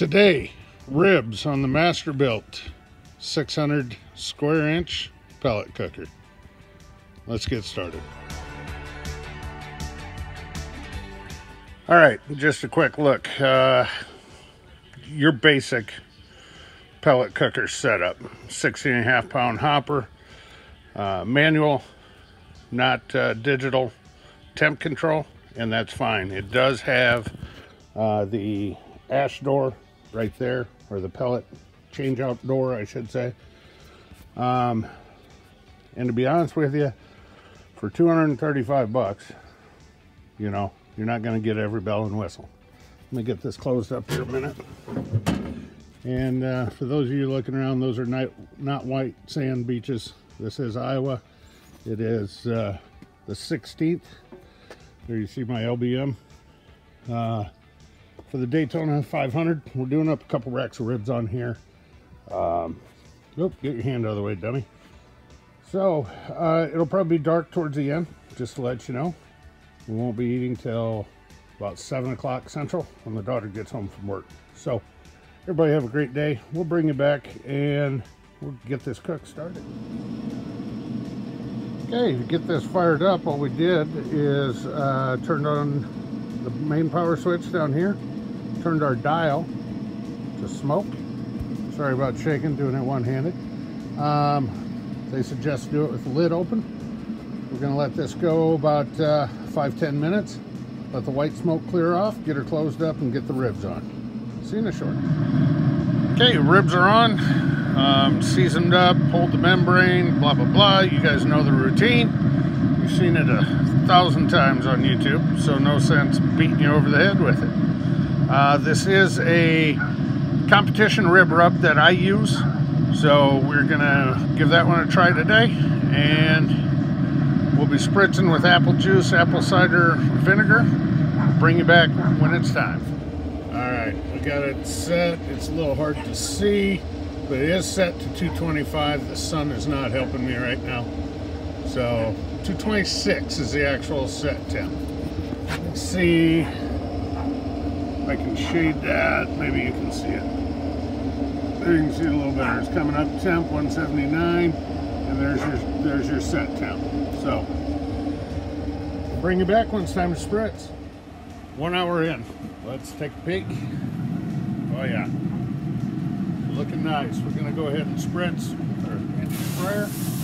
Today, ribs on the Masterbuilt 600 square inch pellet cooker. Let's get started. All right, just a quick look. Uh, your basic pellet cooker setup 16 and a half pound hopper, uh, manual, not uh, digital temp control, and that's fine. It does have uh, the ash door right there, or the pellet change out door, I should say. Um, and to be honest with you, for 235 bucks, you know, you're not going to get every bell and whistle. Let me get this closed up here a minute. And uh, for those of you looking around, those are not, not white sand beaches. This is Iowa. It is uh, the 16th. There you see my LBM. Uh, for the Daytona 500, we're doing up a couple racks of ribs on here. Um, oop, get your hand out of the way, dummy. So, uh, it'll probably be dark towards the end, just to let you know. We won't be eating till about 7 o'clock Central when the daughter gets home from work. So, everybody have a great day. We'll bring you back and we'll get this cook started. Okay, to get this fired up, what we did is uh, turned on the main power switch down here, turned our dial to smoke. Sorry about shaking, doing it one-handed. Um, they suggest do it with the lid open. We're gonna let this go about uh, five, 10 minutes. Let the white smoke clear off, get her closed up and get the ribs on. See you in a short. Okay, ribs are on, um, seasoned up, pulled the membrane, blah, blah, blah. You guys know the routine. You've seen it a thousand times on YouTube, so no sense beating you over the head with it. Uh, this is a competition rib rub that I use. So we're gonna give that one a try today and we'll be spritzing with apple juice, apple cider vinegar. Bring you back when it's time. All right, we got it set. It's a little hard to see, but it is set to 225. The sun is not helping me right now. So 226 is the actual set temp. Let's see I can shade that. Maybe you can see it. There you can see it a little better. It's coming up temp 179, and there's your there's your set temp. So bring you back when it's time to spritz. One hour in. Let's take a peek. Oh yeah. Looking nice. We're gonna go ahead and spritz our engine sprayer.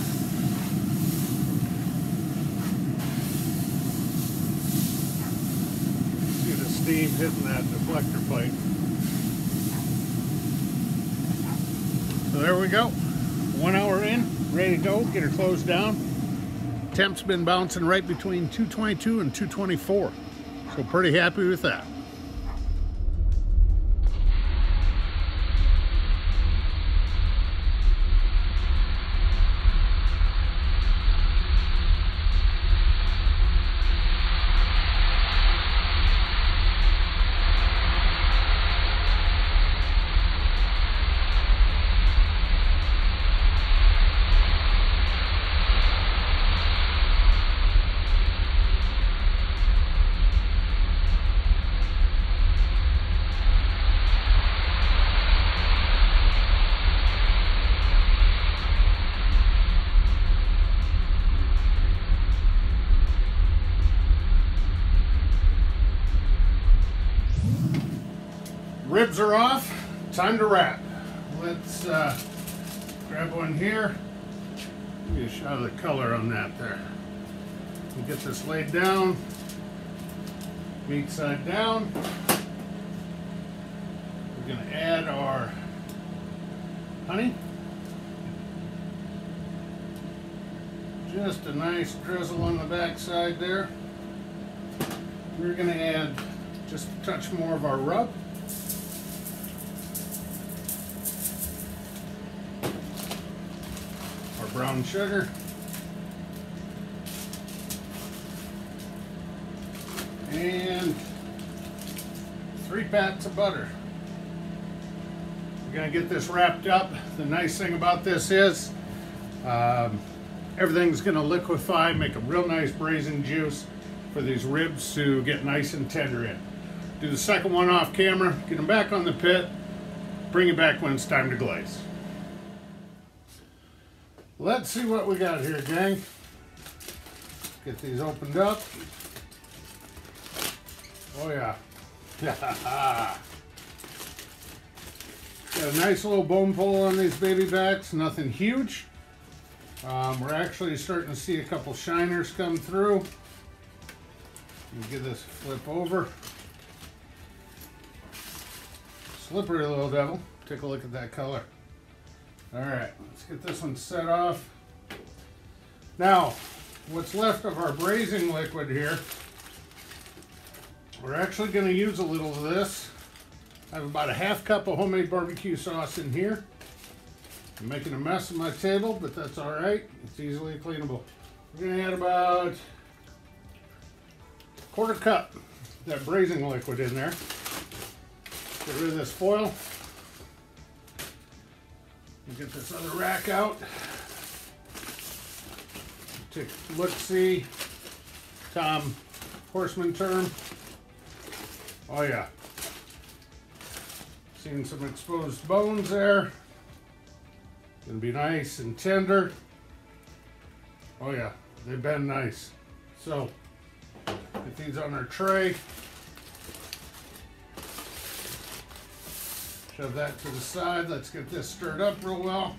Hitting that deflector plate. So there we go. One hour in, ready to go, get her closed down. Temp's been bouncing right between 222 and 224. So pretty happy with that. Ribs are off, time to wrap. Let's uh, grab one here. Give you a shot of the color on that there. we get this laid down, meat side down. We're gonna add our honey. Just a nice drizzle on the back side there. We're gonna add just a touch more of our rub. Brown sugar. And three pats of butter. We're gonna get this wrapped up. The nice thing about this is um, everything's gonna liquefy, make a real nice braising juice for these ribs to get nice and tender in. Do the second one off camera, get them back on the pit, bring it back when it's time to glaze. Let's see what we got here, gang. Get these opened up. Oh yeah. Got a nice little bone pull on these baby backs, nothing huge. Um, we're actually starting to see a couple shiners come through. Get this flip over. Slippery little devil. Take a look at that color. All right, let's get this one set off. Now, what's left of our braising liquid here, we're actually going to use a little of this. I have about a half cup of homemade barbecue sauce in here. I'm making a mess of my table, but that's all right. It's easily cleanable. We're going to add about a quarter cup of that braising liquid in there. Get rid of this foil. Get this other rack out. Take look see. Tom Horseman term. Oh yeah. Seeing some exposed bones there. Gonna be nice and tender. Oh yeah, they've been nice. So, get these on our tray. Shove that to the side. Let's get this stirred up real well.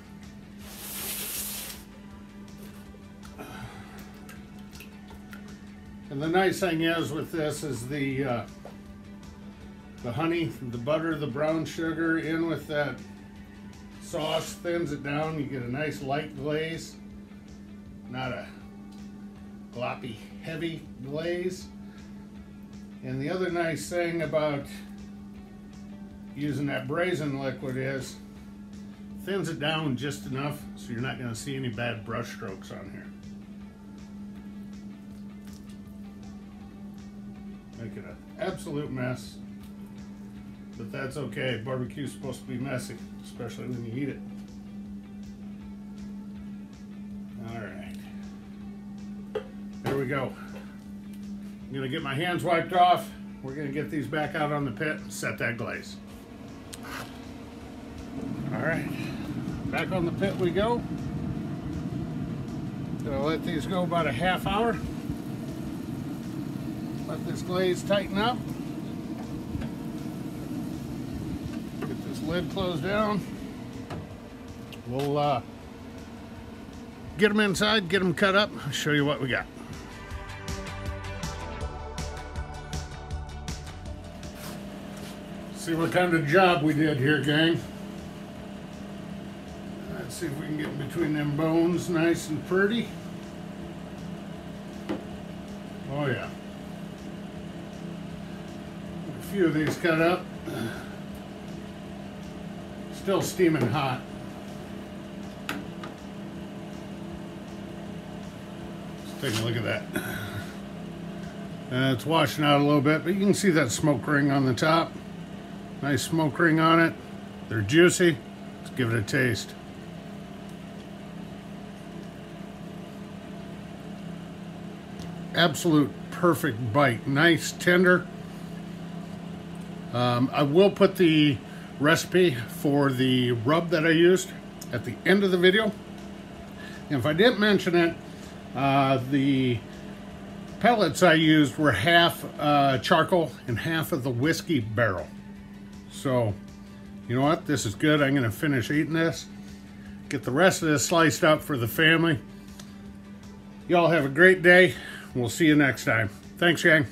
And the nice thing is with this is the uh, the honey, the butter, the brown sugar in with that sauce thins it down. You get a nice light glaze, not a gloppy, heavy glaze. And the other nice thing about using that braising liquid is thins it down just enough so you're not going to see any bad brush strokes on here. Make it an absolute mess, but that's okay. Barbecue's supposed to be messy, especially when you eat it. All right, there we go. I'm gonna get my hands wiped off. We're gonna get these back out on the pit and set that glaze. All right, back on the pit we go. Gonna let these go about a half hour. Let this glaze tighten up. Get this lid closed down. We'll uh, get them inside, get them cut up, I'll show you what we got. See what kind of job we did here, gang. See if we can get between them bones nice and pretty. Oh yeah. A few of these cut up. Still steaming hot. Let's take a look at that. Uh, it's washing out a little bit, but you can see that smoke ring on the top. Nice smoke ring on it. They're juicy. Let's give it a taste. Absolute perfect bite. Nice, tender. Um, I will put the recipe for the rub that I used at the end of the video. And if I didn't mention it, uh, the pellets I used were half uh, charcoal and half of the whiskey barrel. So, you know what? This is good. I'm going to finish eating this. Get the rest of this sliced up for the family. Y'all have a great day. We'll see you next time. Thanks, gang.